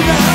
around